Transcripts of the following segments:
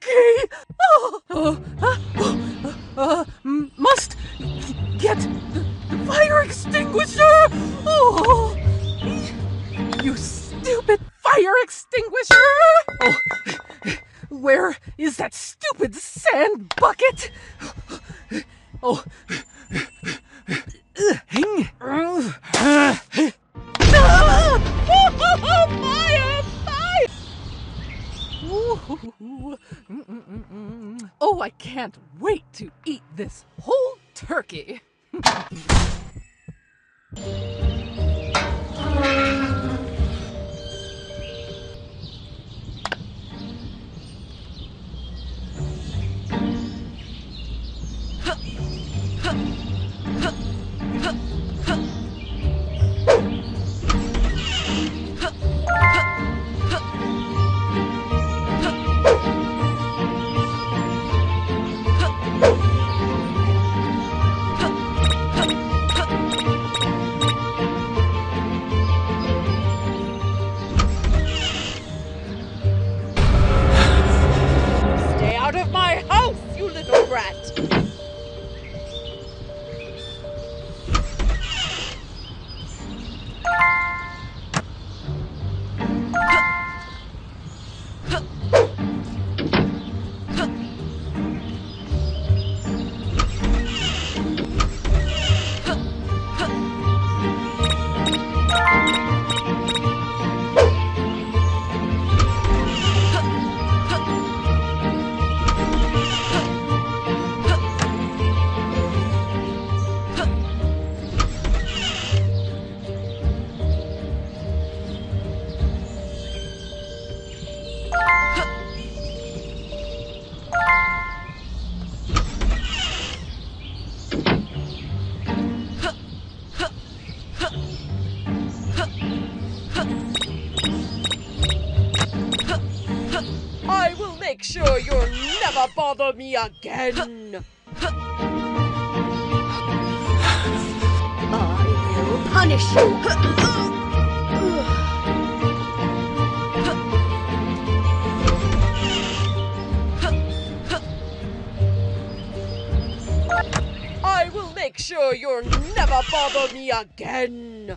turkey! Oh, uh, uh, uh, must get the, fire extinguisher! Oh, you stupid fire extinguisher! Oh, where is that stupid sand bucket? Oh. Hing. Oh, I can't wait to eat this whole turkey. make sure you'll never bother me again! I will punish you. I will make sure you'll never bother me again!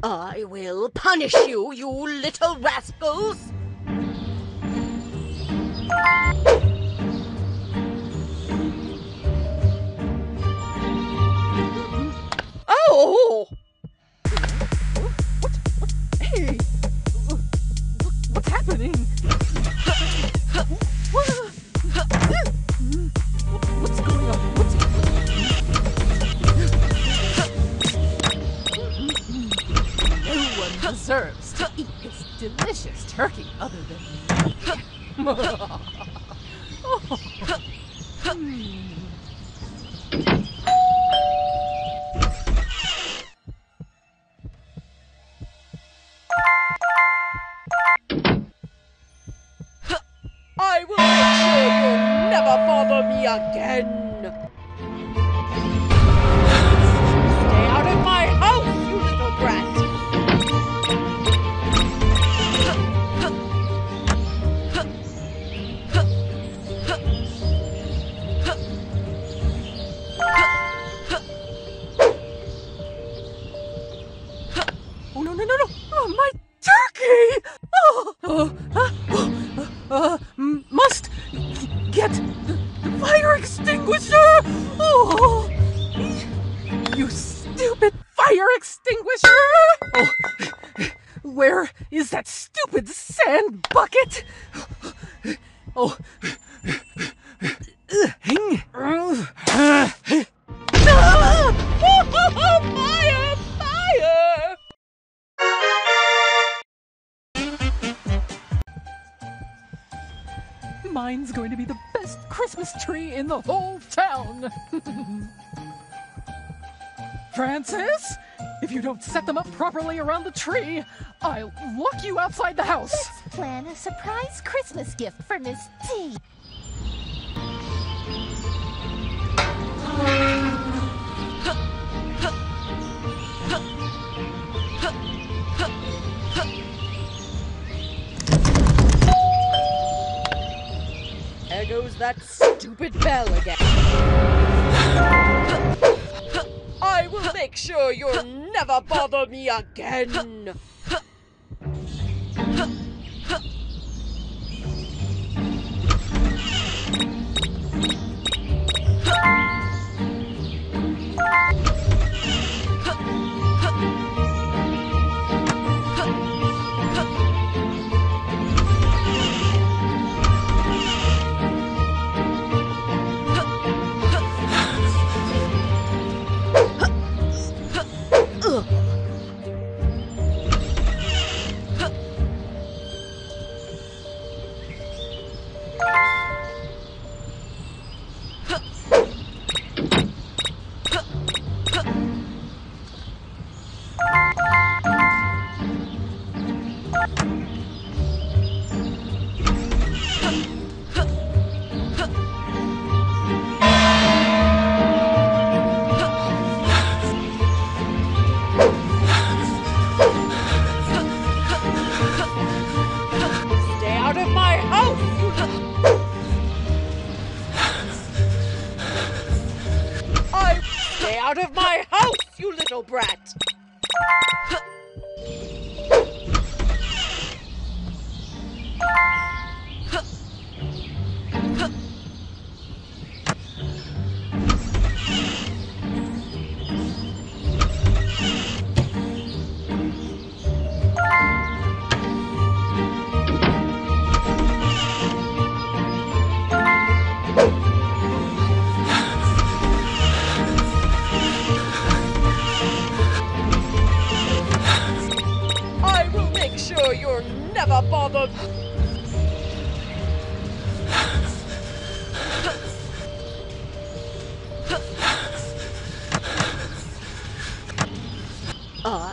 I will punish you, you little rascals. Oh! Deserves to eat this delicious turkey other than me. I will make sure you'll never bother me again! Oh. Hing. fire! Fire! Mine's going to be the best Christmas tree in the whole town. Francis, if you don't set them up properly around the tree, I'll lock you outside the house. Plan a surprise Christmas gift for Miss T. There goes that stupid bell again. I will make sure you'll never bother me again. 恶魔。Brat!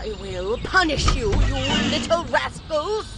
I will punish you, you little rascals!